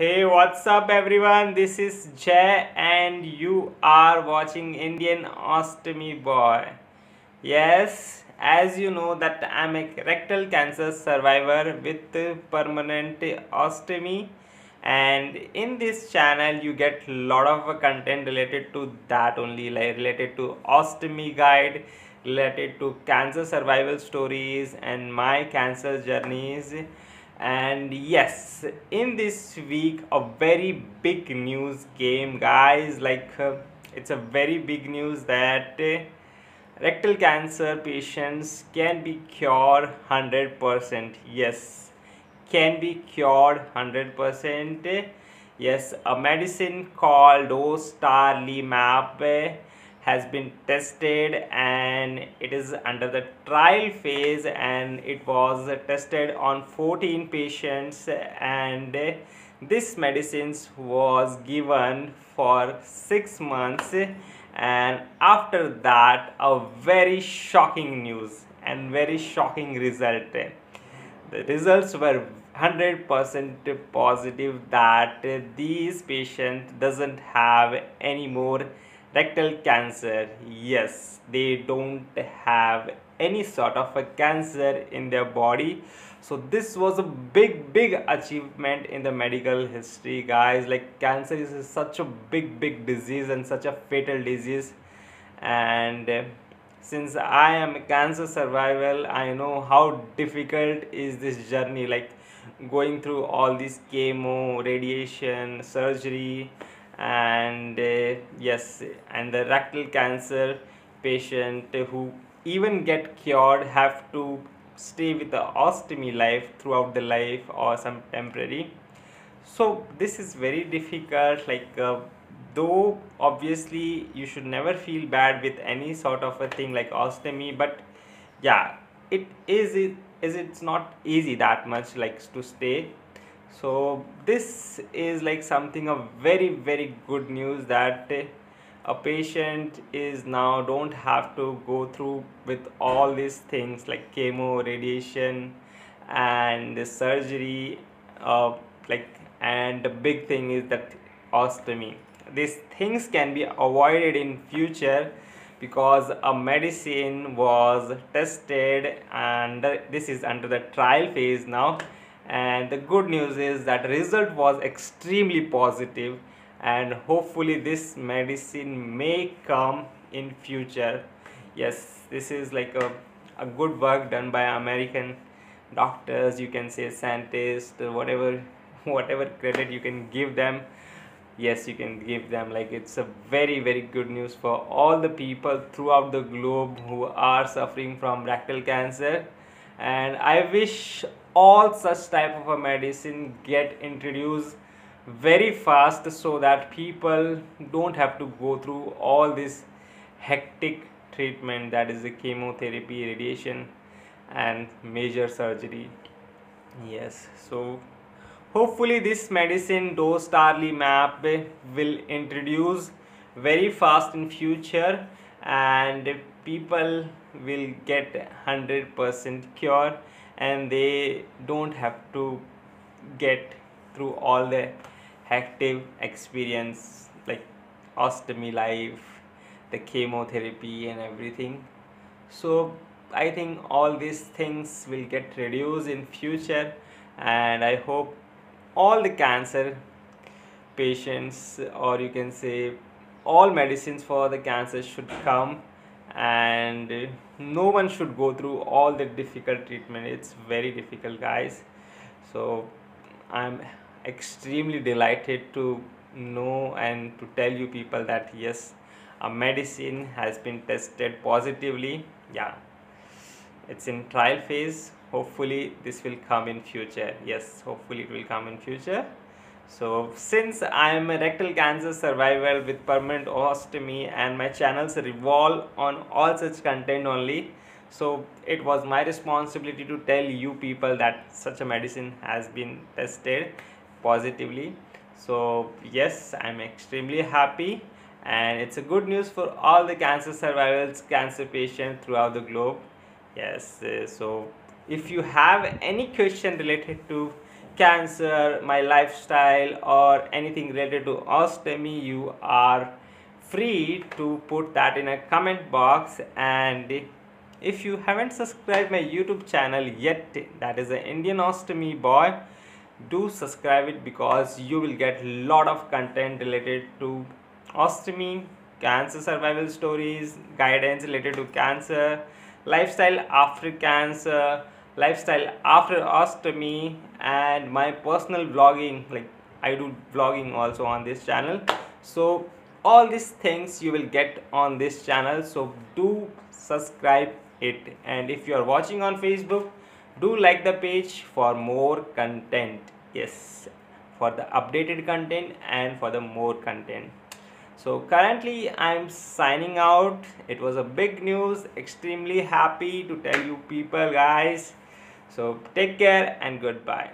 Hey, what's up, everyone? This is Jay, and you are watching Indian Ostomy Boy. Yes, as you know, that I'm a rectal cancer survivor with permanent ostomy, and in this channel, you get a lot of content related to that only, like related to ostomy guide, related to cancer survival stories, and my cancer journeys and yes in this week a very big news came guys. Like uh, it's a very big news that uh, rectal cancer patients can be cured 100% yes can be cured 100% yes a medicine called dostarlimab has been tested and it is under the trial phase and it was tested on 14 patients and this medicines was given for 6 months and after that a very shocking news and very shocking result. The results were 100% positive that these patient doesn't have any more rectal cancer yes they don't have any sort of a cancer in their body. So this was a big big achievement in the medical history guys. Like cancer is such a big big disease and such a fatal disease. And uh, since i am a cancer survival i know how difficult is this journey like going through all this chemo radiation surgery and uh, yes and the rectal cancer patient who even get cured have to stay with the ostomy life throughout the life or some temporary. So this is very difficult like uh, though obviously you should never feel bad with any sort of a thing like ostomy but yeah it is it is it's not easy that much like to stay so this is like something of very very good news that a patient is now don't have to go through with all these things like chemo radiation and surgery uh, like and the big thing is that ostomy. These things can be avoided in future because a medicine was tested and this is under the trial phase now and the good news is that result was extremely positive and hopefully this medicine may come in future. Yes this is like a, a good work done by american doctors you can say scientists whatever whatever credit you can give them. Yes you can give them like it's a very very good news for all the people throughout the globe who are suffering from rectal cancer. And i wish all such type of a medicine get introduced very fast so that people don't have to go through all this hectic treatment that is the chemotherapy radiation and major surgery. Yes so hopefully this medicine dose map will introduce very fast in future and people will get 100% cure and they don't have to get through all the hectic experience like ostomy life the chemotherapy and everything. So i think all these things will get reduced in future and i hope all the cancer patients or you can say all medicines for the cancer should come and no one should go through all the difficult treatment. It's very difficult guys. So i'm extremely delighted to know and to tell you people that yes a medicine has been tested positively. Yeah. It's in trial phase. Hopefully this will come in future. Yes hopefully it will come in future so since I am a rectal cancer survivor with permanent ostomy and my channels revolve on all such content only so it was my responsibility to tell you people that such a medicine has been tested positively. So yes i'm extremely happy and it's a good news for all the cancer survivors cancer patients throughout the globe. Yes uh, so if you have any question related to cancer my lifestyle or anything related to ostomy you are free to put that in a comment box. And if you haven't subscribed my youtube channel yet that is the indian ostomy boy do subscribe it because you will get a lot of content related to ostomy cancer survival stories guidance related to cancer lifestyle after cancer lifestyle after ostomy and my personal vlogging like i do vlogging also on this channel. So all these things you will get on this channel so do subscribe it. And if you are watching on facebook do like the page for more content. Yes for the updated content and for the more content. So currently i'm signing out. It was a big news. Extremely happy to tell you people guys so take care and goodbye